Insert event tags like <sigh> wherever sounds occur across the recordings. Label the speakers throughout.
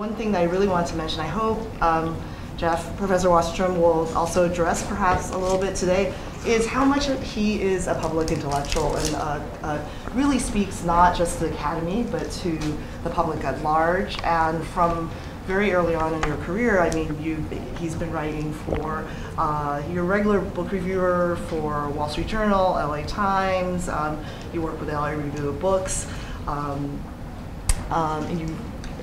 Speaker 1: one thing that I really want to mention, I hope um, Jeff, Professor Wasserstrom will also address perhaps a little bit today, is how much he is a public intellectual and uh, uh, really speaks not just to the academy, but to the public at large. And from very early on in your career, I mean, you he's been writing for uh, your regular book reviewer for Wall Street Journal, LA Times. Um, you work with LA Review of Books. Um, um, and you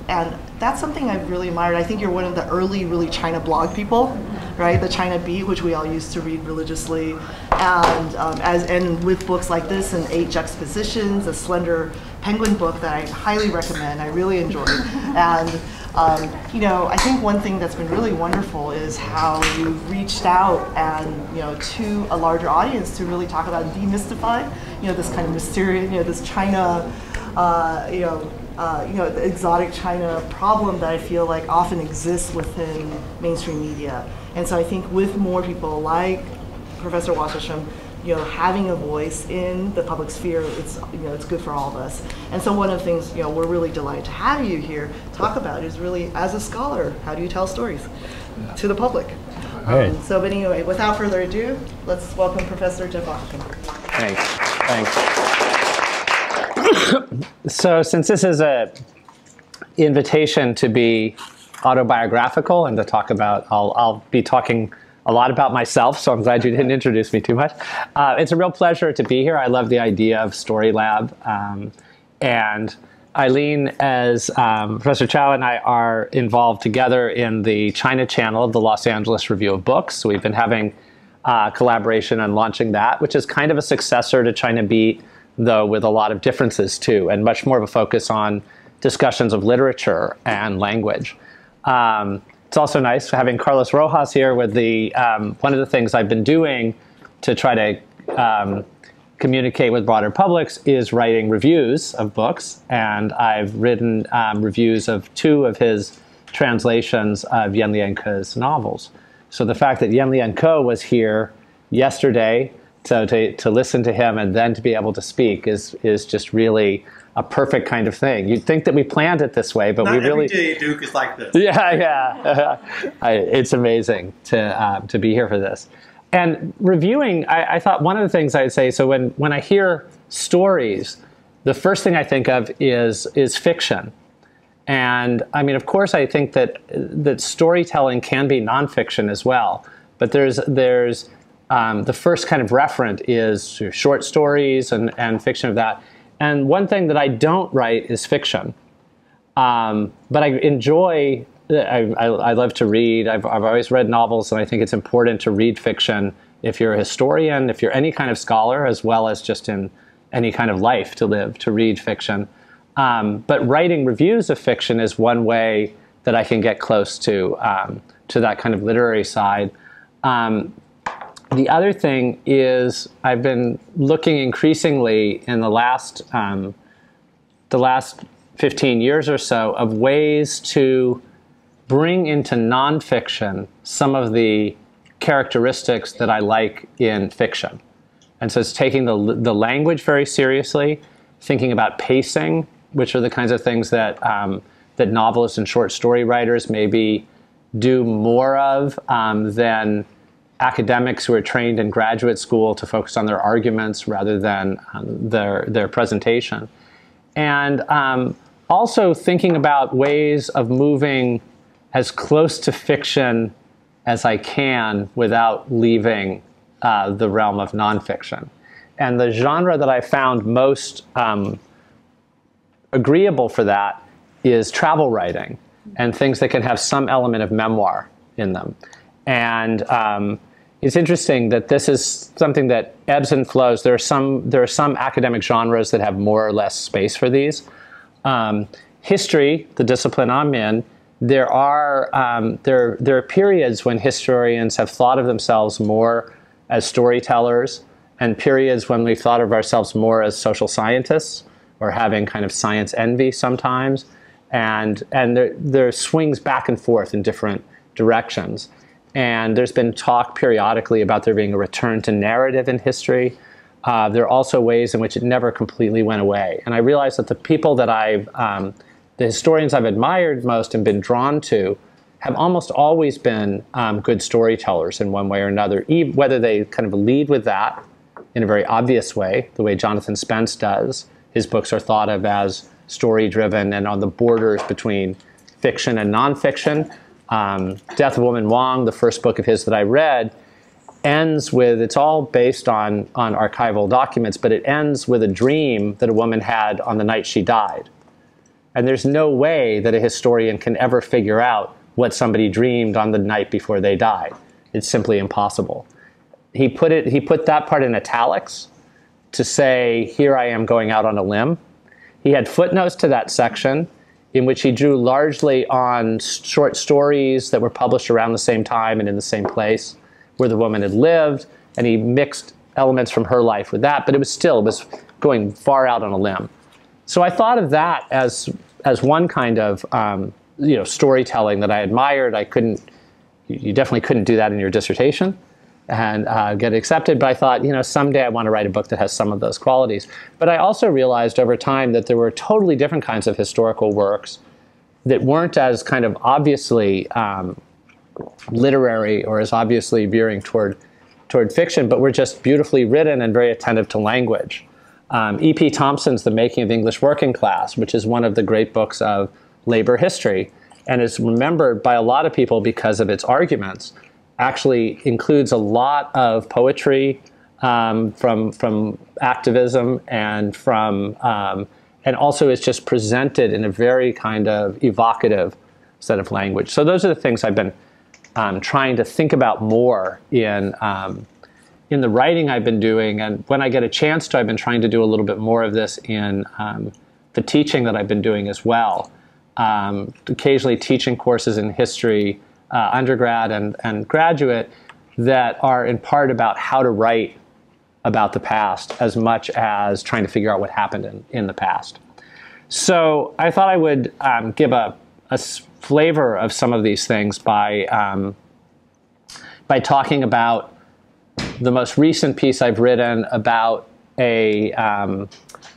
Speaker 1: and that's something I've really admired. I think you're one of the early, really China blog people, right? The China Beat, which we all used to read religiously, and um, as and with books like this and Eight Juxtapositions, a slender penguin book that I highly recommend. I really enjoyed, and um, you know, I think one thing that's been really wonderful is how you've reached out and you know to a larger audience to really talk about demystify, you know, this kind of mysterious, you know, this China, uh, you know uh, you know, the exotic China problem that I feel like often exists within mainstream media. And so I think with more people like Professor Wasserstrom, you know, having a voice in the public sphere, it's you know, it's good for all of us. And so one of the things you know we're really delighted to have you here talk about is really as a scholar, how do you tell stories yeah. to the public?
Speaker 2: Right.
Speaker 1: Um, so, but anyway, without further ado, let's welcome Professor Jeff Wasserstrom.
Speaker 2: Thanks. Thanks. So since this is a invitation to be autobiographical and to talk about, I'll, I'll be talking a lot about myself, so I'm glad you didn't introduce me too much. Uh, it's a real pleasure to be here. I love the idea of Story Lab. Um, and Eileen, as um, Professor Chow and I are involved together in the China channel of the Los Angeles Review of Books. So we've been having uh, collaboration on launching that, which is kind of a successor to China Beat though with a lot of differences too, and much more of a focus on discussions of literature and language. Um, it's also nice having Carlos Rojas here with the, um, one of the things I've been doing to try to um, communicate with broader publics is writing reviews of books. And I've written um, reviews of two of his translations of Yan Lianke's novels. So the fact that Yan Lianke was here yesterday so to, to listen to him and then to be able to speak is is just really a perfect kind of thing. You'd think that we planned it this way, but
Speaker 3: Not
Speaker 2: we really
Speaker 3: every day Duke is like this.
Speaker 2: Yeah, <laughs> yeah. I, it's amazing to um, to be here for this. And reviewing, I, I thought one of the things I'd say. So when when I hear stories, the first thing I think of is is fiction. And I mean, of course, I think that that storytelling can be nonfiction as well. But there's there's um, the first kind of referent is short stories and, and fiction of that. And one thing that I don't write is fiction. Um, but I enjoy, I, I, I, love to read. I've, I've always read novels, and I think it's important to read fiction if you're a historian, if you're any kind of scholar, as well as just in any kind of life to live, to read fiction. Um, but writing reviews of fiction is one way that I can get close to, um, to that kind of literary side. Um, the other thing is I've been looking increasingly in the last um, the last 15 years or so of ways to bring into nonfiction some of the characteristics that I like in fiction. And so it's taking the, the language very seriously, thinking about pacing, which are the kinds of things that, um, that novelists and short story writers maybe do more of um, than academics who are trained in graduate school to focus on their arguments rather than um, their, their presentation. And um, also thinking about ways of moving as close to fiction as I can without leaving uh, the realm of nonfiction. And the genre that I found most um, agreeable for that is travel writing and things that can have some element of memoir in them. And um, it's interesting that this is something that ebbs and flows. There are some there are some academic genres that have more or less space for these. Um, history, the discipline I'm in, there are um, there there are periods when historians have thought of themselves more as storytellers, and periods when we've thought of ourselves more as social scientists or having kind of science envy sometimes, and and there there swings back and forth in different directions. And there's been talk periodically about there being a return to narrative in history. Uh, there are also ways in which it never completely went away. And I realized that the people that I've um, the historians I've admired most and been drawn to have almost always been um, good storytellers in one way or another, whether they kind of lead with that in a very obvious way, the way Jonathan Spence does. His books are thought of as story driven and on the borders between fiction and nonfiction. Um, Death of Woman Wong, the first book of his that I read, ends with it's all based on, on archival documents, but it ends with a dream that a woman had on the night she died. And there's no way that a historian can ever figure out what somebody dreamed on the night before they died. It's simply impossible. He put, it, he put that part in italics to say, here I am going out on a limb. He had footnotes to that section in which he drew largely on short stories that were published around the same time and in the same place where the woman had lived, and he mixed elements from her life with that, but it was still it was going far out on a limb. So I thought of that as as one kind of um, you know storytelling that I admired. I couldn't, you definitely couldn't do that in your dissertation and uh, get accepted. But I thought, you know, someday I want to write a book that has some of those qualities. But I also realized over time that there were totally different kinds of historical works that weren't as kind of obviously um, literary or as obviously veering toward toward fiction, but were just beautifully written and very attentive to language. Um, E.P. Thompson's The Making of the English Working Class, which is one of the great books of labor history, and is remembered by a lot of people because of its arguments, actually includes a lot of poetry um, from from activism and from um, and also is just presented in a very kind of evocative set of language. So those are the things I've been um, trying to think about more in um, in the writing I've been doing, and when I get a chance to, I've been trying to do a little bit more of this in um, the teaching that I've been doing as well. Um, occasionally teaching courses in history, uh, undergrad and, and graduate, that are in part about how to write about the past as much as trying to figure out what happened in, in the past. So I thought I would um, give a, a flavor of some of these things by um, by talking about the most recent piece I've written about a um,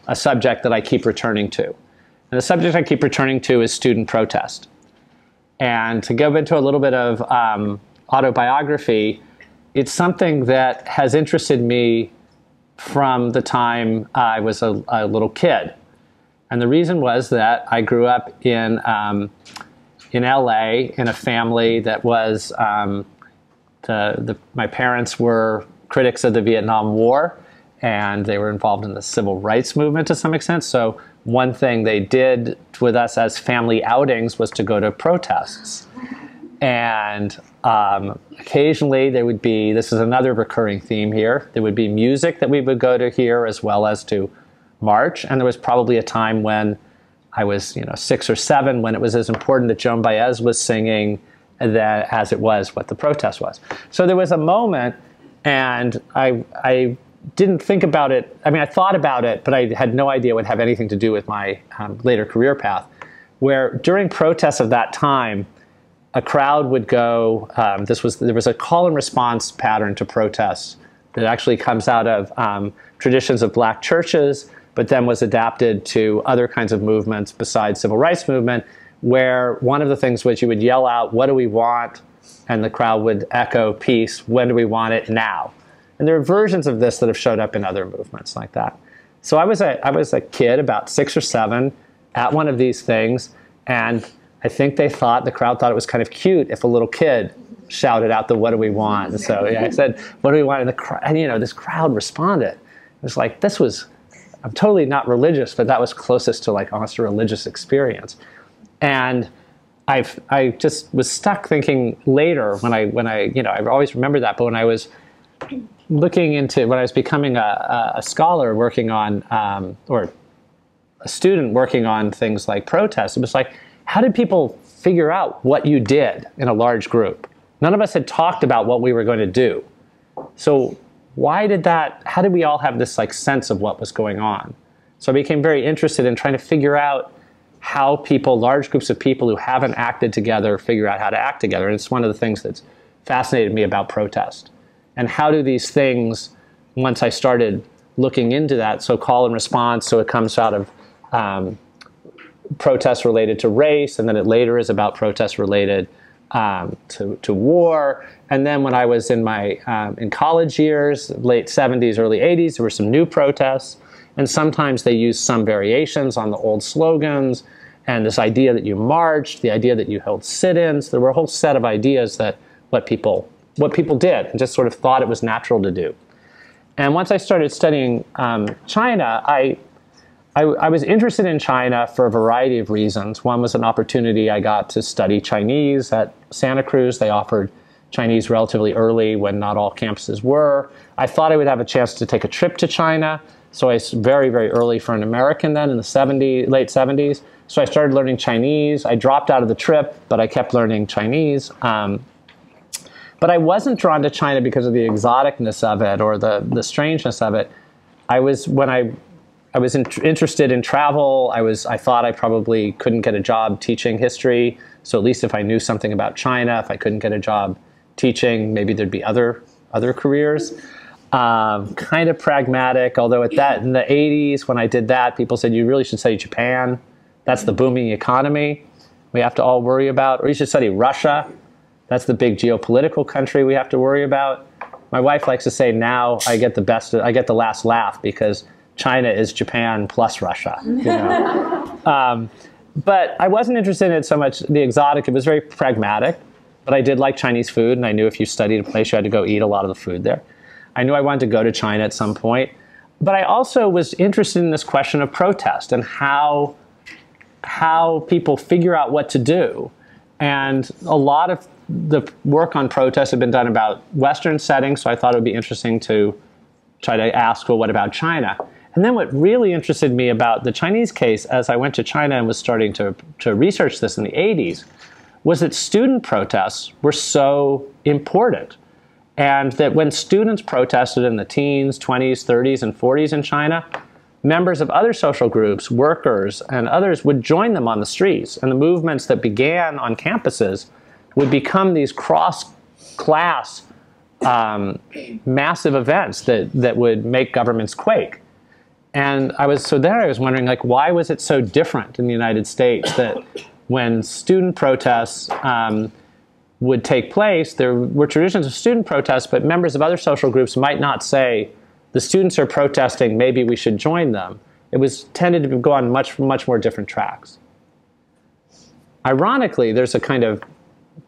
Speaker 2: a subject that I keep returning to, and the subject I keep returning to is student protest. And to go into a little bit of um, autobiography, it's something that has interested me from the time I was a, a little kid. And the reason was that I grew up in um, in LA in a family that was um, the, the, my parents were critics of the Vietnam War and they were involved in the civil rights movement to some extent. So one thing they did with us as family outings was to go to protests. And um, occasionally there would be, this is another recurring theme here, there would be music that we would go to hear as well as to march. And there was probably a time when I was, you know, six or seven when it was as important that Joan Baez was singing that as it was what the protest was. So there was a moment, and I, I didn't think about it. I mean, I thought about it, but I had no idea it would have anything to do with my um, later career path. Where during protests of that time, a crowd would go. Um, this was there was a call and response pattern to protests that actually comes out of um, traditions of black churches but then was adapted to other kinds of movements besides civil rights movement, where one of the things was you would yell out, what do we want? And the crowd would echo, peace, when do we want it? Now. And there are versions of this that have showed up in other movements like that. So I was a, I was a kid, about six or seven, at one of these things, and I think they thought, the crowd thought it was kind of cute if a little kid shouted out the what do we want. So yeah, I said, what do we want? And, the, and you know, this crowd responded. It was like, this was I'm totally not religious, but that was closest to like almost a religious experience. And I've, I just was stuck thinking later when I, when I, you know, I always remember that, but when I was looking into, when I was becoming a, a scholar working on, um, or a student working on things like protests, it was like, how did people figure out what you did in a large group? None of us had talked about what we were going to do. So why did that, how did we all have this like sense of what was going on? So I became very interested in trying to figure out how people, large groups of people who haven't acted together, figure out how to act together. And it's one of the things that's fascinated me about protest. And how do these things, once I started looking into that, so call and response, so it comes out of um, protests related to race, and then it later is about protests related um, to, to war. And then when I was in my um, in college years, late 70s, early 80s, there were some new protests, and sometimes they used some variations on the old slogans. And this idea that you marched, the idea that you held sit-ins, there were a whole set of ideas that what people what people did and just sort of thought it was natural to do. And once I started studying um, China, I, I, I, was interested in China for a variety of reasons. One was an opportunity I got to study Chinese at Santa Cruz. They offered Chinese relatively early when not all campuses were. I thought I would have a chance to take a trip to China. So I very, very early for an American then in the 70s, late 70s. So I started learning Chinese. I dropped out of the trip, but I kept learning Chinese. Um, but I wasn't drawn to China because of the exoticness of it or the, the strangeness of it. I was, when I, I was in, interested in travel, I, was, I thought I probably couldn't get a job teaching history. So at least if I knew something about China, if I couldn't get a job teaching, maybe there'd be other, other careers. Um, kind of pragmatic, although at that, in the 80s, when I did that, people said, you really should study Japan. That's the booming economy we have to all worry about. Or you should study Russia that's the big geopolitical country we have to worry about. My wife likes to say now I get the best, I get the last laugh because China is Japan plus Russia. You know? <laughs> um, but I wasn't interested in it so much the exotic. It was very pragmatic. But I did like Chinese food, and I knew if you studied a place, you had to go eat a lot of the food there. I knew I wanted to go to China at some point. But I also was interested in this question of protest and how, how people figure out what to do. And a lot of the work on protests had been done about Western settings, so I thought it would be interesting to try to ask, well, what about China? And then what really interested me about the Chinese case as I went to China and was starting to, to research this in the 80s was that student protests were so important. And that when students protested in the teens, 20s, 30s, and 40s in China, members of other social groups, workers, and others would join them on the streets. And the movements that began on campuses would become these cross-class um, massive events that, that would make governments quake. And I was so there I was wondering like why was it so different in the United States that when student protests um, would take place, there were traditions of student protests, but members of other social groups might not say, the students are protesting, maybe we should join them. It was tended to go on much, much more different tracks. Ironically, there's a kind of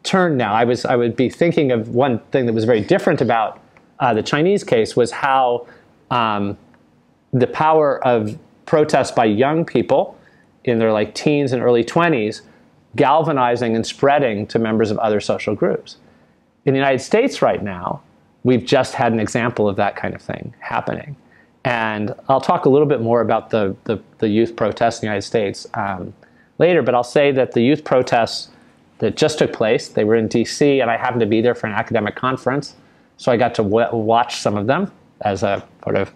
Speaker 2: turn now. I was I would be thinking of one thing that was very different about uh, the Chinese case was how um, the power of protest by young people in their like teens and early 20s galvanizing and spreading to members of other social groups. In the United States right now, we've just had an example of that kind of thing happening. And I'll talk a little bit more about the, the, the youth protests in the United States um, later, but I'll say that the youth protests that just took place. They were in DC, and I happened to be there for an academic conference. So I got to watch some of them as a sort of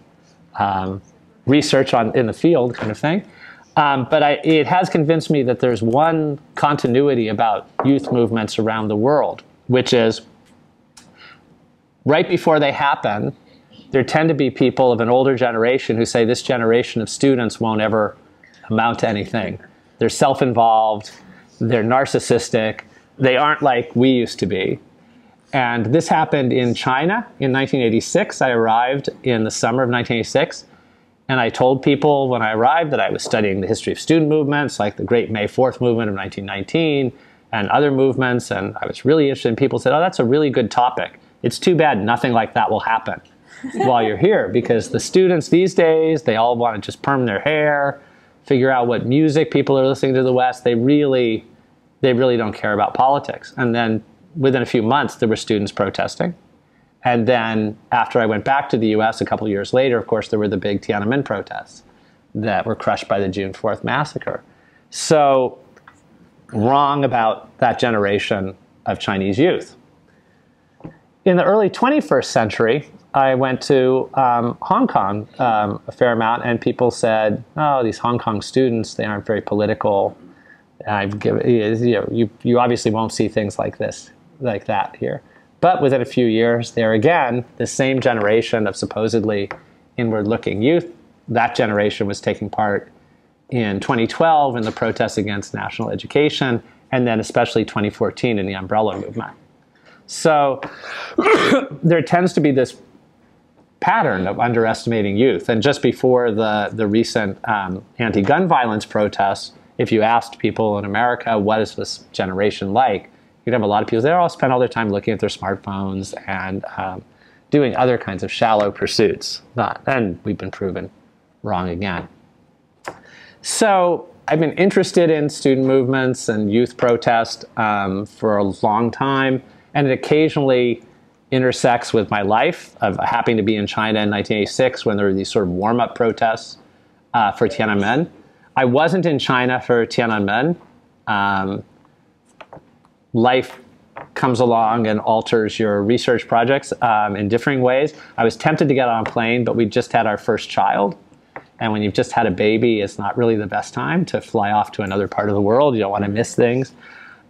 Speaker 2: um, research on in the field kind of thing. Um, but I, it has convinced me that there's one continuity about youth movements around the world, which is right before they happen, there tend to be people of an older generation who say this generation of students won't ever amount to anything. They're self-involved they're narcissistic, they aren't like we used to be. And this happened in China in 1986. I arrived in the summer of 1986. And I told people when I arrived that I was studying the history of student movements, like the Great May 4th movement of 1919 and other movements. And I was really interested. And people said, oh, that's a really good topic. It's too bad nothing like that will happen <laughs> while you're here because the students these days, they all want to just perm their hair figure out what music people are listening to the West. They really, they really don't care about politics. And then within a few months, there were students protesting. And then after I went back to the US a couple years later, of course, there were the big Tiananmen protests that were crushed by the June 4th massacre. So wrong about that generation of Chinese youth. In the early 21st century, I went to um, Hong Kong um, a fair amount, and people said, "Oh, these Hong Kong students, they aren't very political." I've given, you, know, you, you obviously won't see things like this, like that here. But within a few years, there again, the same generation of supposedly inward-looking youth, that generation was taking part in 2012 in the protests against national education, and then especially 2014 in the umbrella movement. So <clears throat> there tends to be this pattern of underestimating youth. And just before the, the recent um, anti gun violence protests, if you asked people in America, what is this generation like? You'd have a lot of people, they all spend all their time looking at their smartphones and um, doing other kinds of shallow pursuits. Not, and we've been proven wrong again. So I've been interested in student movements and youth protest um, for a long time, and it occasionally intersects with my life of happening to be in China in 1986 when there were these sort of warm-up protests uh, for Tiananmen. I wasn't in China for Tiananmen. Um, life comes along and alters your research projects um, in differing ways. I was tempted to get on a plane, but we just had our first child. And when you've just had a baby, it's not really the best time to fly off to another part of the world. You don't want to miss things.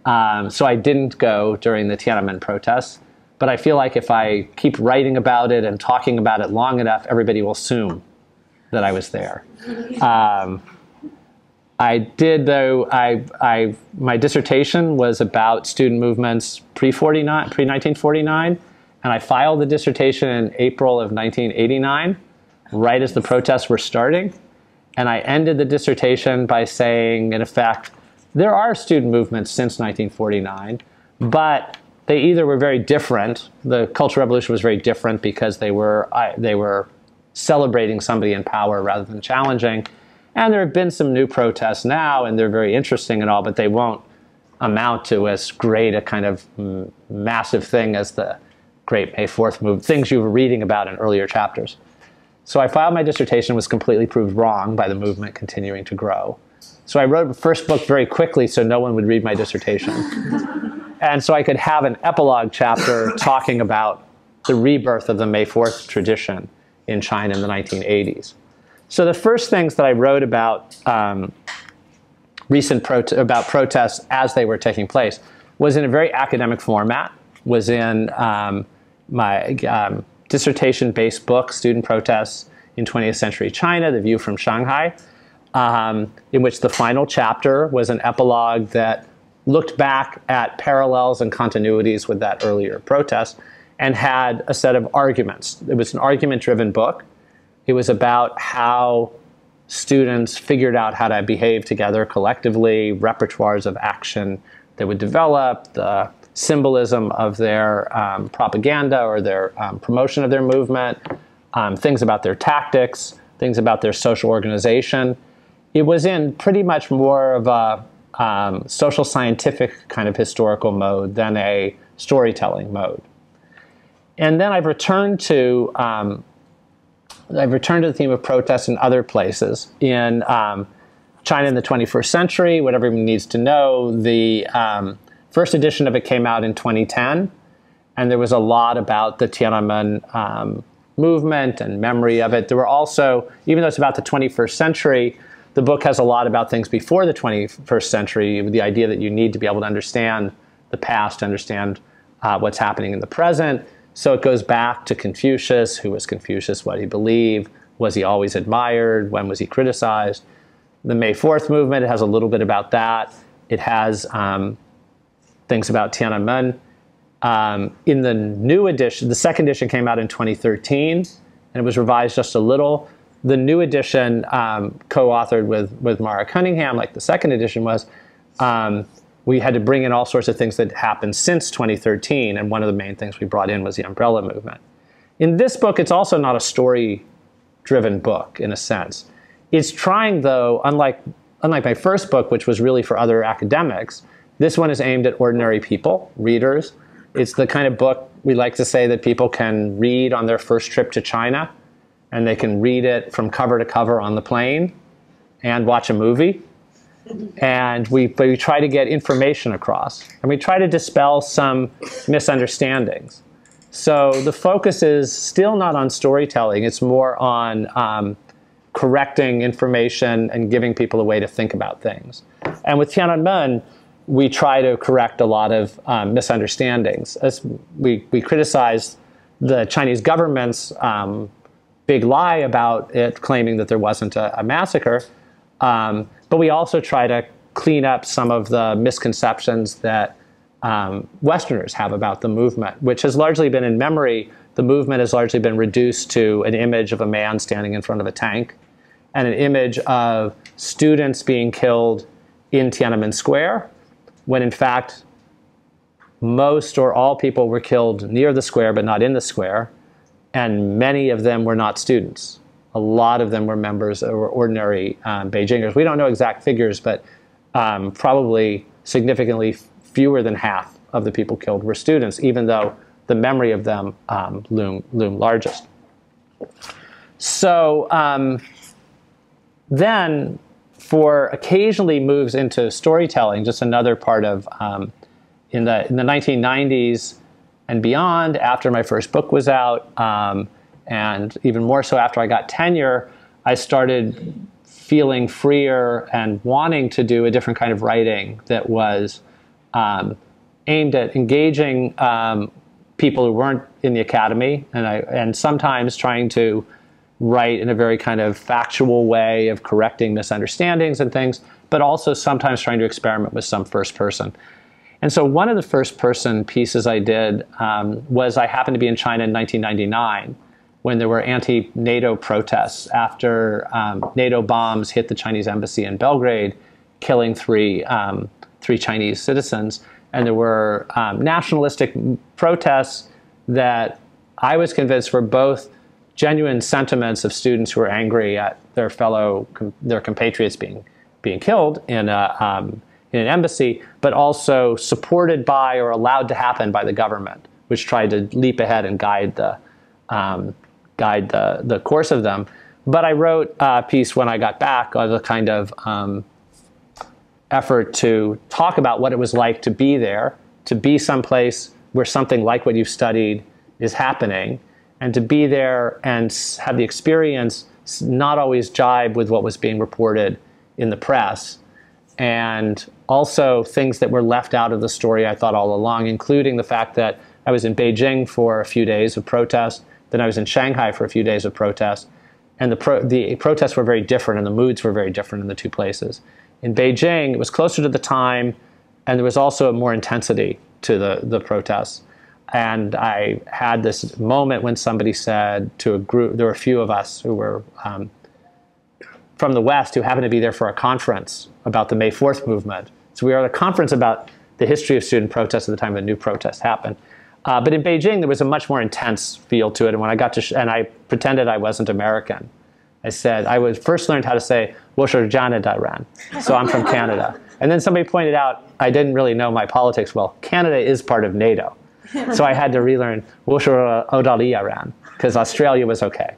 Speaker 2: Um, so I didn't go during the Tiananmen protests. But I feel like if I keep writing about it and talking about it long enough, everybody will assume that I was there. Um, I did, though, I, I, my dissertation was about student movements pre 49, pre 1949, and I filed the dissertation in April of 1989, right as the protests were starting. And I ended the dissertation by saying, in effect, there are student movements since 1949, but they either were very different. The Cultural Revolution was very different because they were they were celebrating somebody in power rather than challenging. And there have been some new protests now, and they're very interesting and all, but they won't amount to as great a kind of massive thing as the Great May Fourth move, things you were reading about in earlier chapters. So I filed my dissertation, was completely proved wrong by the movement continuing to grow. So I wrote the first book very quickly so no one would read my dissertation. <laughs> And so I could have an epilogue chapter <laughs> talking about the rebirth of the May 4th tradition in China in the 1980s. So the first things that I wrote about um, recent prote- about protests as they were taking place was in a very academic format, was in um, my um, dissertation-based book, Student Protests in 20th Century China, The View from Shanghai, um, in which the final chapter was an epilogue that looked back at parallels and continuities with that earlier protest and had a set of arguments. It was an argument driven book. It was about how students figured out how to behave together collectively, repertoires of action that would develop, the symbolism of their um, propaganda or their um, promotion of their movement, um, things about their tactics, things about their social organization. It was in pretty much more of a um, social scientific kind of historical mode than a storytelling mode. And then I've returned to um, I've returned to the theme of protest in other places in um, China in the 21st century. What everyone needs to know: the um, first edition of it came out in 2010, and there was a lot about the Tiananmen um, movement and memory of it. There were also, even though it's about the 21st century, the book has a lot about things before the 21st century, the idea that you need to be able to understand the past, to understand uh, what's happening in the present. So it goes back to Confucius. Who was Confucius? What he believed? Was he always admired? When was he criticized? The May 4th movement, it has a little bit about that. It has um, things about Tiananmen. Um, in the new edition, the second edition came out in 2013, and it was revised just a little the new edition, um, co-authored with with Maura Cunningham, like the second edition was, um, we had to bring in all sorts of things that happened since 2013, and one of the main things we brought in was the umbrella movement. In this book, it's also not a story-driven book in a sense. It's trying, though, unlike unlike my first book, which was really for other academics, this one is aimed at ordinary people, readers. It's the kind of book we like to say that people can read on their first trip to China and they can read it from cover to cover on the plane and watch a movie. And we, we try to get information across. And we try to dispel some misunderstandings. So the focus is still not on storytelling, it's more on um, correcting information and giving people a way to think about things. And with Tiananmen, we try to correct a lot of um, misunderstandings. As we, we criticize the Chinese government's um, big lie about it, claiming that there wasn't a, a massacre. Um, but we also try to clean up some of the misconceptions that um, Westerners have about the movement, which has largely been in memory. The movement has largely been reduced to an image of a man standing in front of a tank and an image of students being killed in Tiananmen Square, when in fact, most or all people were killed near the square but not in the square, and many of them were not students. A lot of them were members or ordinary um, Beijingers. We don't know exact figures, but um, probably significantly fewer than half of the people killed were students, even though the memory of them um, loom, loom largest. So um, then, for occasionally moves into storytelling, just another part of um, in the in the 1990s and beyond. After my first book was out, um, and even more so after I got tenure, I started feeling freer and wanting to do a different kind of writing that was um, aimed at engaging um, people who weren't in the academy, and I and sometimes trying to write in a very kind of factual way of correcting misunderstandings and things, but also sometimes trying to experiment with some first person. And so one of the first person pieces I did um, was I happened to be in China in 1999 when there were anti-NATO protests after um, NATO bombs hit the Chinese embassy in Belgrade, killing three, um, three Chinese citizens. And there were um, nationalistic protests that I was convinced were both genuine sentiments of students who were angry at their fellow their compatriots being being killed in a um, in an embassy, but also supported by or allowed to happen by the government, which tried to leap ahead and guide the um, guide the the course of them. But I wrote a piece when I got back of a kind of um, effort to talk about what it was like to be there, to be someplace where something like what you've studied is happening, and to be there and have the experience not always jibe with what was being reported in the press and also things that were left out of the story I thought all along, including the fact that I was in Beijing for a few days of protest, then I was in Shanghai for a few days of protest, and the, pro the protests were very different and the moods were very different in the two places. In Beijing, it was closer to the time, and there was also more intensity to the, the protests. And I had this moment when somebody said to a group, there were a few of us who were um, from the West who happened to be there for a conference about the May 4th movement. So we were at a conference about the history of student protests at the time a new protest happened. Uh, but in Beijing, there was a much more intense feel to it. And when I got to, sh- and I pretended I wasn't American. I said, I was first learned how to say, Iran. So I'm from Canada. <laughs> And then somebody pointed out, I didn't really know my politics well. Canada is part of NATO. <laughs> So I had to relearn Ran because Australia was okay.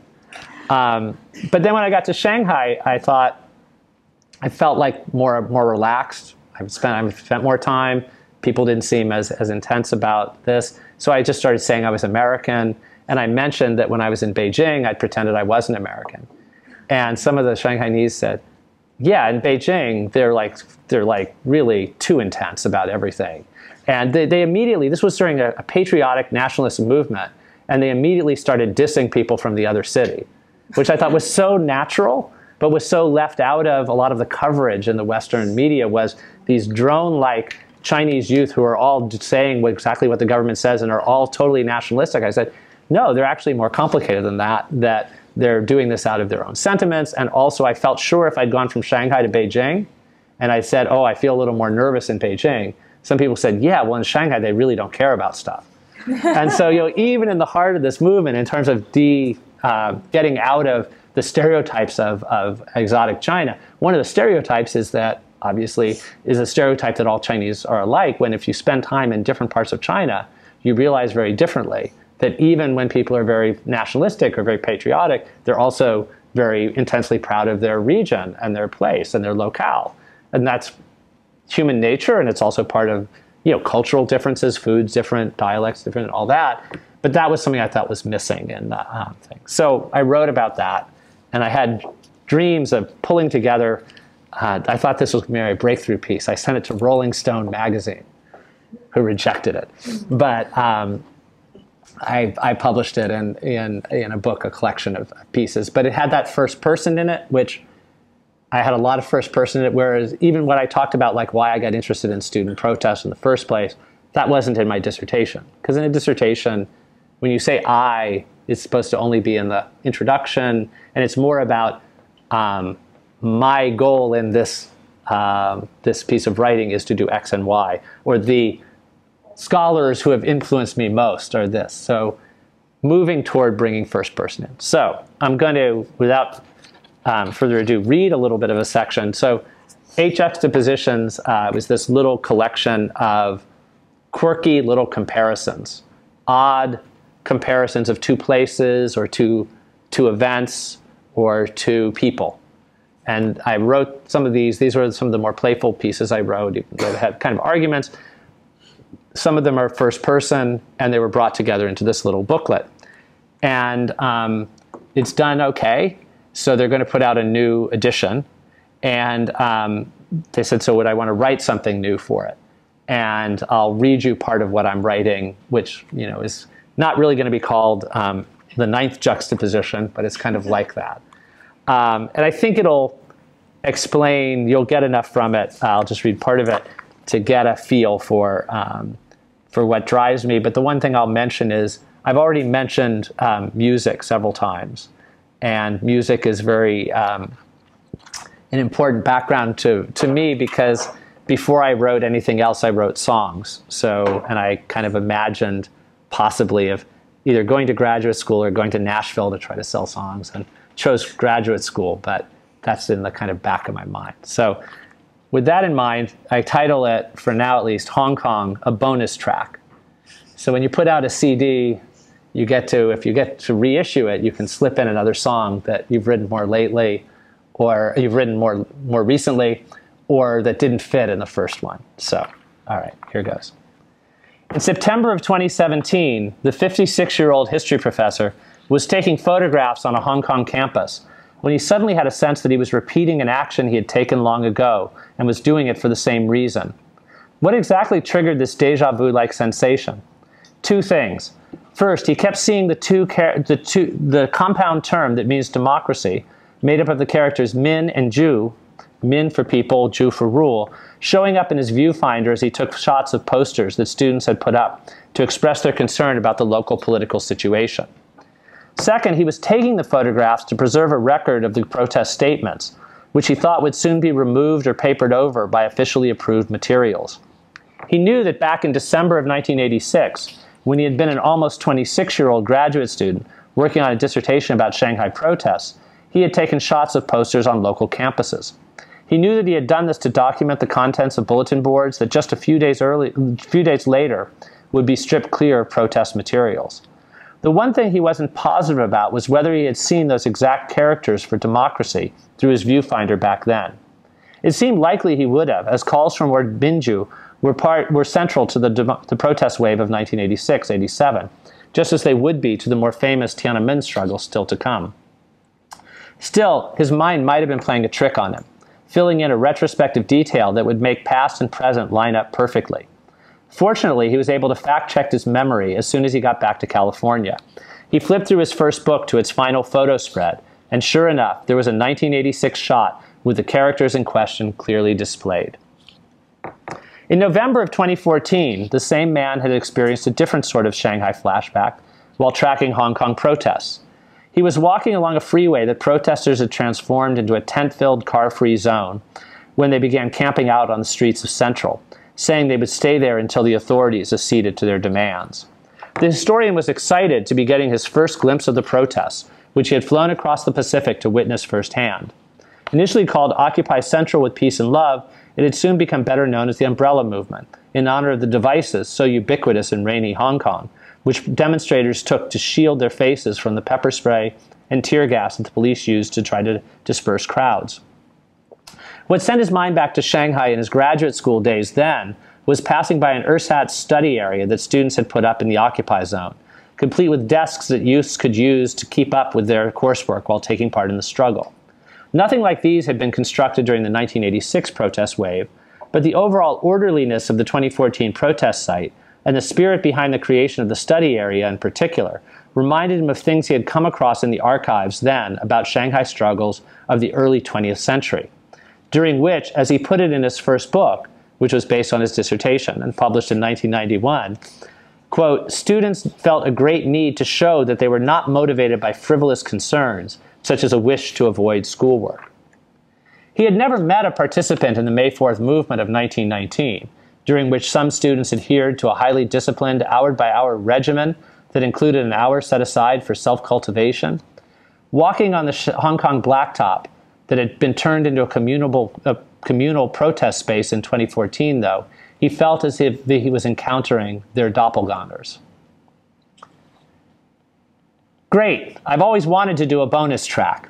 Speaker 2: Um, but then when I got to Shanghai, I thought, I felt like more, more relaxed, I spent I've spent more time. People didn't seem as as intense about this. So I just started saying I was American, and I mentioned that when I was in Beijing, I pretended I wasn't American. And some of the Shanghainese said, "Yeah, in Beijing, they're like they're like really too intense about everything." And they, they immediately, this was during a, a patriotic nationalist movement, and they immediately started dissing people from the other city, which I thought was so natural, but was so left out of a lot of the coverage in the Western media was these drone-like Chinese youth who are all saying exactly what the government says and are all totally nationalistic. I said, no, they're actually more complicated than that, that they're doing this out of their own sentiments. And also I felt sure if I'd gone from Shanghai to Beijing, and I said, oh, I feel a little more nervous in Beijing, some people said, yeah, well, in Shanghai, they really don't care about stuff. <laughs> and so, you know, even in the heart of this movement, in terms of de, uh, getting out of the stereotypes of, of exotic China, one of the stereotypes is that obviously is a stereotype that all Chinese are alike, when if you spend time in different parts of China, you realize very differently that even when people are very nationalistic or very patriotic, they're also very intensely proud of their region and their place and their locale. And that's human nature, and it's also part of you know cultural differences, foods different, dialects different, all that. But that was something I thought was missing in the um, thing. So I wrote about that, and I had dreams of pulling together. Uh, I thought this was going to be a breakthrough piece. I sent it to Rolling Stone magazine, who rejected it. But um, I, I, published it in, in, in a book, a collection of pieces. But it had that first person in it, which I had a lot of first person, in it. whereas even what I talked about, like why I got interested in student protests in the first place, that wasn't in my dissertation. Because in a dissertation, when you say I, it's supposed to only be in the introduction, and it's more about um, my goal in this um, this piece of writing is to do X and Y, or the scholars who have influenced me most are this. So moving toward bringing first person in. So I'm going to, without um, further ado, read a little bit of a section. So Eight Juxtapositions uh, was this little collection of quirky little comparisons, odd comparisons of two places or two, two events or two people. And I wrote some of these. These were some of the more playful pieces I wrote that had kind of arguments. Some of them are first person, and they were brought together into this little booklet. And um, it's done okay. So they're going to put out a new edition. And um, they said, so would I want to write something new for it? And I'll read you part of what I'm writing, which you know is not really going to be called um, the ninth juxtaposition, but it's kind of like that. Um, and I think it'll explain, you'll get enough from it. I'll just read part of it to get a feel for, um, for what drives me. But the one thing I'll mention is I've already mentioned um, music several times. And music is very um, an important background to, to me because before I wrote anything else, I wrote songs. So, and I kind of imagined possibly of either going to graduate school or going to Nashville to try to sell songs and chose graduate school, but that's in the kind of back of my mind. So with that in mind, I title it, for now at least, Hong Kong, a bonus track. So when you put out a CD, you get to, if you get to reissue it, you can slip in another song that you've written more lately, or you've written more, more recently, or that didn't fit in the first one. So, all right, here goes. In September of 2017, the 56 year old history professor was taking photographs on a Hong Kong campus when he suddenly had a sense that he was repeating an action he had taken long ago and was doing it for the same reason. What exactly triggered this deja vu like sensation? Two things. First, he kept seeing the, two the, two, the compound term that means democracy, made up of the characters min and ju, min for people, ju for rule, showing up in his viewfinder as he took shots of posters that students had put up to express their concern about the local political situation. Second, he was taking the photographs to preserve a record of the protest statements, which he thought would soon be removed or papered over by officially approved materials. He knew that back in December of 1986, when he had been an almost 26 year old graduate student working on a dissertation about Shanghai protests, he had taken shots of posters on local campuses. He knew that he had done this to document the contents of bulletin boards that just a few days, early, few days later would be stripped clear of protest materials. The one thing he wasn't positive about was whether he had seen those exact characters for democracy through his viewfinder back then. It seemed likely he would have, as calls from Ward Minju were, part, were central to the, the protest wave of 1986-87, just as they would be to the more famous Tiananmen struggle still to come. Still, his mind might have been playing a trick on him, filling in a retrospective detail that would make past and present line up perfectly. Fortunately, he was able to fact check his memory as soon as he got back to California. He flipped through his first book to its final photo spread, and sure enough, there was a 1986 shot with the characters in question clearly displayed. In November of 2014, the same man had experienced a different sort of Shanghai flashback while tracking Hong Kong protests. He was walking along a freeway that protesters had transformed into a tent filled car free zone when they began camping out on the streets of Central saying they would stay there until the authorities acceded to their demands. The historian was excited to be getting his first glimpse of the protests, which he had flown across the Pacific to witness firsthand. Initially called Occupy Central with Peace and Love, it had soon become better known as the Umbrella Movement, in honor of the devices so ubiquitous in rainy Hong Kong, which demonstrators took to shield their faces from the pepper spray and tear gas that the police used to try to disperse crowds. What sent his mind back to Shanghai in his graduate school days then was passing by an ersatz study area that students had put up in the Occupy Zone, complete with desks that youths could use to keep up with their coursework while taking part in the struggle. Nothing like these had been constructed during the 1986 protest wave, but the overall orderliness of the 2014 protest site and the spirit behind the creation of the study area in particular reminded him of things he had come across in the archives then about Shanghai struggles of the early 20th century. during which, as he put it in his first book, which was based on his dissertation and published in 1991, quote, students felt a great need to show that they were not motivated by frivolous concerns, such as a wish to avoid schoolwork. He had never met a participant in the May 4th movement of 1919, during which some students adhered to a highly disciplined hour by hour regimen that included an hour set aside for self cultivation. Walking on the Hong Kong blacktop that had been turned into a communal, a communal protest space in 2014, though, he felt as if he was encountering their doppelgangers. Great, I've always wanted to do a bonus track.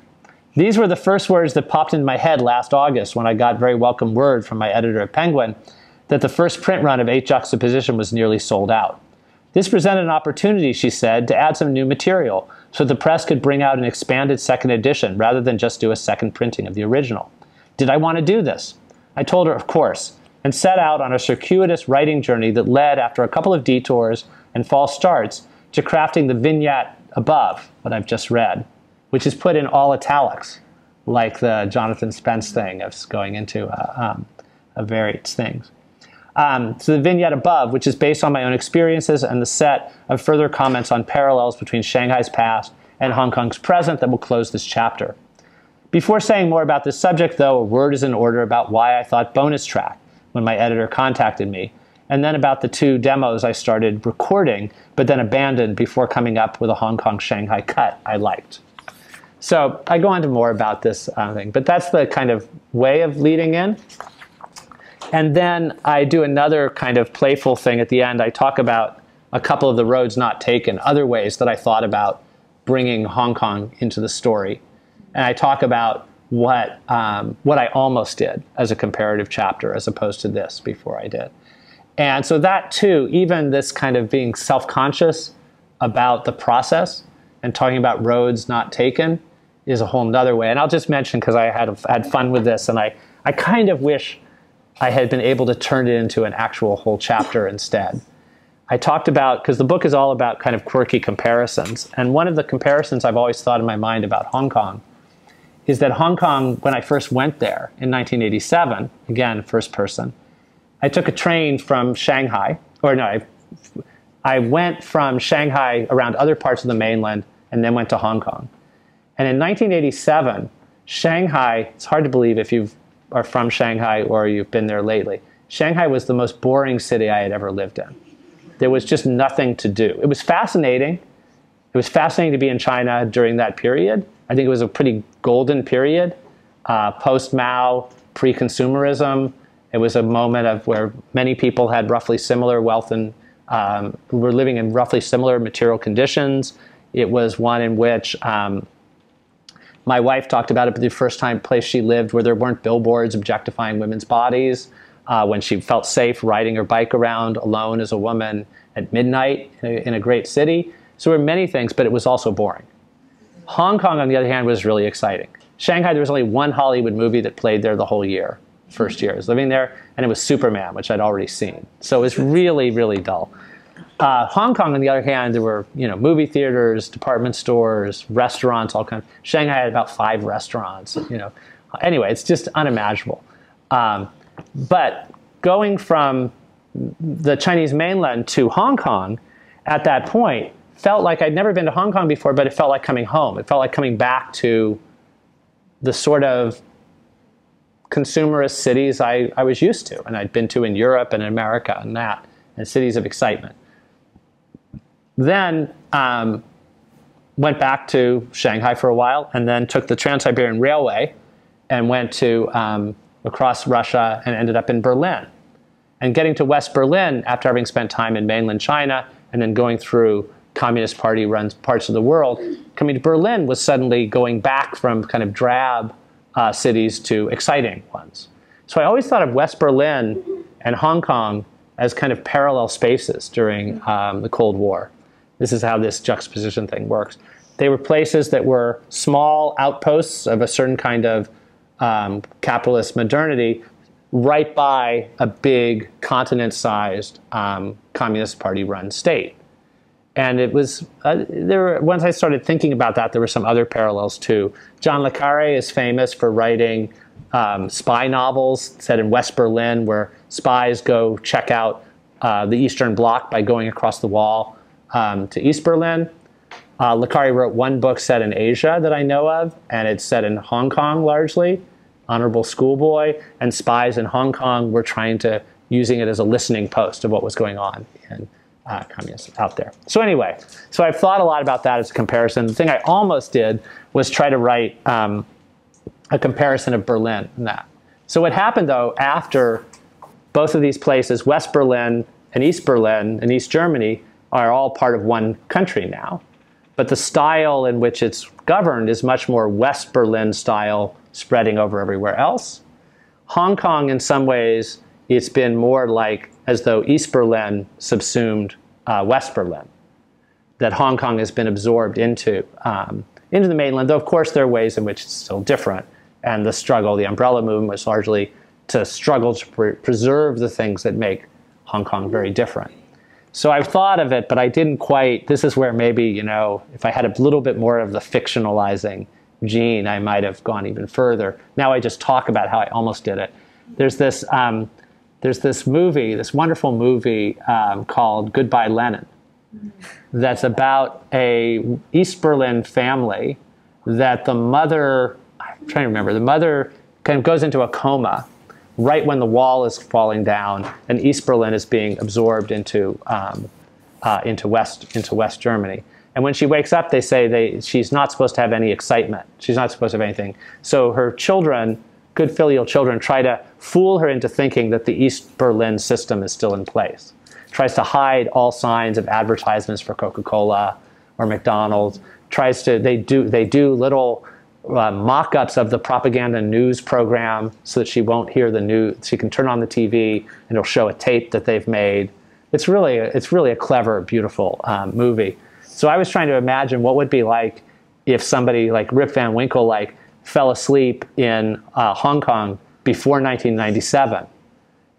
Speaker 2: These were the first words that popped into my head last August when I got very welcome word from my editor at Penguin that the first print run of Eight Juxtaposition was nearly sold out. This presented an opportunity, she said, to add some new material so the press could bring out an expanded second edition rather than just do a second printing of the original. Did I want to do this? I told her, of course, and set out on a circuitous writing journey that led, after a couple of detours and false starts, to crafting the vignette above, what I've just read, which is put in all italics, like the Jonathan Spence thing of going into uh, um, various things. Um, so the vignette above, which is based on my own experiences and the set of further comments on parallels between Shanghai's past and Hong Kong's present that will close this chapter. Before saying more about this subject, though, a word is in order about why I thought bonus track when my editor contacted me, and then about the two demos I started recording, but then abandoned before coming up with a Hong Kong Shanghai cut I liked. So I go on to more about this uh, thing, but that's the kind of way of leading in. And then I do another kind of playful thing at the end. I talk about a couple of the roads not taken, other ways that I thought about bringing Hong Kong into the story. And I talk about what, um, what I almost did as a comparative chapter as opposed to this before I did. And so that too, even this kind of being self-conscious about the process and talking about roads not taken is a whole nother way. And I'll just mention, because I had, had fun with this, and I, I kind of wish I had been able to turn it into an actual whole chapter instead. I talked about, because the book is all about kind of quirky comparisons, and one of the comparisons I've always thought in my mind about Hong Kong is that Hong Kong, when I first went there in 1987, again, first person, I took a train from Shanghai, or no, I, I went from Shanghai around other parts of the mainland and then went to Hong Kong. And in 1987, Shanghai, it's hard to believe if you've are from Shanghai or you've been there lately. Shanghai was the most boring city I had ever lived in. There was just nothing to do. It was fascinating. It was fascinating to be in China during that period. I think it was a pretty golden period, uh, post Mao, pre consumerism. It was a moment of where many people had roughly similar wealth and um, were living in roughly similar material conditions. It was one in which um, my wife talked about it the first time place she lived where there weren't billboards objectifying women's bodies. Uh, when she felt safe riding her bike around alone as a woman at midnight in a, in a great city. So there were many things, but it was also boring. Hong Kong, on the other hand, was really exciting. Shanghai, there was only one Hollywood movie that played there the whole year, first year. I was living there, and it was Superman, which I'd already seen. So it was really, really dull. Uh, Hong Kong, on the other hand, there were you know movie theaters, department stores, restaurants, all kinds. Shanghai had about five restaurants. You know, anyway, it's just unimaginable. Um, but going from the Chinese mainland to Hong Kong at that point felt like I'd never been to Hong Kong before, but it felt like coming home. It felt like coming back to the sort of consumerist cities I, I was used to and I'd been to in Europe and in America and that, and cities of excitement. Then um, went back to Shanghai for a while, and then took the Trans-Siberian Railway and went to um, across Russia and ended up in Berlin. And getting to West Berlin after having spent time in mainland China and then going through Communist Party runs parts of the world, coming to Berlin was suddenly going back from kind of drab uh, cities to exciting ones. So I always thought of West Berlin and Hong Kong as kind of parallel spaces during um, the Cold War. This is how this juxtaposition thing works. They were places that were small outposts of a certain kind of um, capitalist modernity right by a big continent-sized um, Communist Party-run state. And it was, uh, there were, once I started thinking about that, there were some other parallels too. John Le Carre is famous for writing um, spy novels set in West Berlin where spies go check out uh, the Eastern Bloc by going across the wall um, to East Berlin. Uh, Carre wrote one book set in Asia that I know of, and it's set in Hong Kong largely. Honorable Schoolboy and spies in Hong Kong were trying to using it as a listening post of what was going on in uh, communists out there. So anyway, so I've thought a lot about that as a comparison. The thing I almost did was try to write um, a comparison of Berlin and that. So what happened though after both of these places, West Berlin and East Berlin and East Germany, are all part of one country now. But the style in which it's governed is much more West Berlin style, spreading over everywhere else. Hong Kong, in some ways, it's been more like as though East Berlin subsumed uh, West Berlin, that Hong Kong has been absorbed into, um, into the mainland, though of course there are ways in which it's still different. And the struggle, the umbrella movement was largely to struggle to pre preserve the things that make Hong Kong very different. So I've thought of it, but I didn't quite, this is where maybe, you know, if I had a little bit more of the fictionalizing gene, I might have gone even further. Now I just talk about how I almost did it. There's this, um, there's this movie, this wonderful movie um, called Goodbye Lenin, that's about a East Berlin family that the mother, I'm trying to remember, the mother kind of goes into a coma right when the wall is falling down and East Berlin is being absorbed into, um, uh, into, West, into West Germany. And when she wakes up, they say they, she's not supposed to have any excitement. She's not supposed to have anything. So her children good filial children try to fool her into thinking that the East Berlin system is still in place. Tries to hide all signs of advertisements for Coca-Cola or McDonald's. Tries to they do they do little uh, mock-ups of the propaganda news program so that she won't hear the news. She can turn on the TV and it'll show a tape that they've made. It's really it's really a clever, beautiful um, movie. So I was trying to imagine what would be like if somebody like Rip Van Winkle like fell asleep in uh, Hong Kong before 1997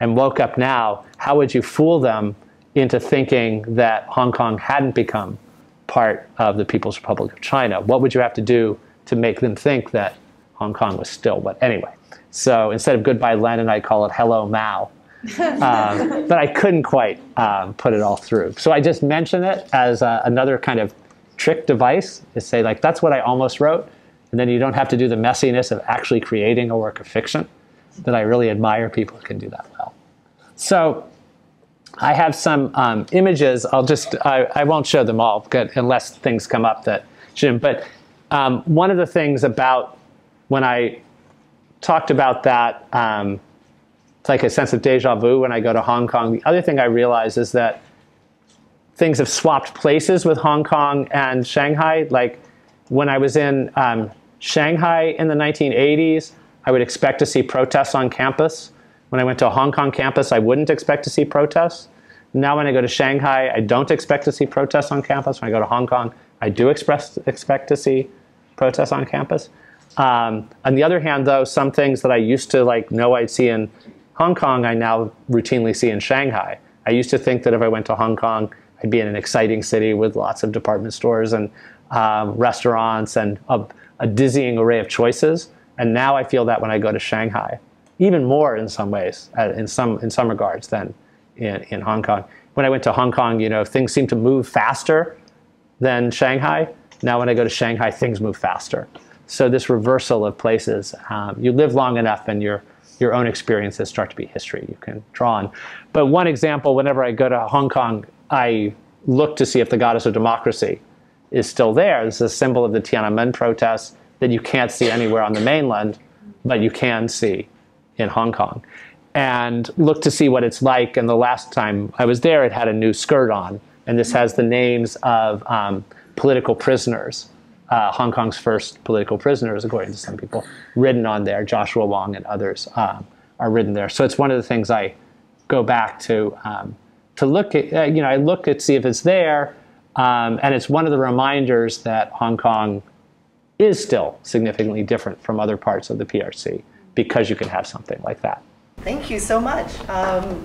Speaker 2: and woke up now, how would you fool them into thinking that Hong Kong hadn't become part of the People's Republic of China? What would you have to do to make them think that Hong Kong was still? But anyway, so instead of goodbye Lenin, I call it hello Mao. <laughs> um, but I couldn't quite um, put it all through. So I just mention it as uh, another kind of trick device to say like, that's what I almost wrote and then you don't have to do the messiness of actually creating a work of fiction. That I really admire people who can do that well. So I have some um, images. I'll just, I, I, won't show them all unless things come up that shouldn't. But um, one of the things about when I talked about that, um, it's like a sense of deja vu when I go to Hong Kong. The other thing I realize is that things have swapped places with Hong Kong and Shanghai. Like when I was in um, Shanghai in the 1980s, I would expect to see protests on campus. When I went to a Hong Kong campus, I wouldn't expect to see protests. Now when I go to Shanghai, I don't expect to see protests on campus. When I go to Hong Kong, I do express, expect to see protests on campus. Um, on the other hand, though, some things that I used to like know I'd see in Hong Kong, I now routinely see in Shanghai. I used to think that if I went to Hong Kong, I'd be in an exciting city with lots of department stores and um, restaurants and a, a dizzying array of choices. And now I feel that when I go to Shanghai, even more in some ways, uh, in some in some regards than in, in Hong Kong. When I went to Hong Kong, you know, things seemed to move faster than Shanghai. Now when I go to Shanghai, things move faster. So this reversal of places, um, you live long enough and your your own experiences start to be history you can draw on. But one example, whenever I go to Hong Kong, I look to see if the goddess of democracy is still there. This is a symbol of the Tiananmen protests that you can't see anywhere on the mainland, but you can see in Hong Kong. And look to see what it's like. And the last time I was there, it had a new skirt on. And this has the names of um, political prisoners, uh, Hong Kong's first political prisoners, according to some people, written on there. Joshua Wong and others um, are written there. So it's one of the things I go back to um, to look at. Uh, you know, I look at see if it's there, um, and it's one of the reminders that Hong Kong is still significantly different from other parts of the PRC because you can have something like that.
Speaker 1: Thank you so much. Um,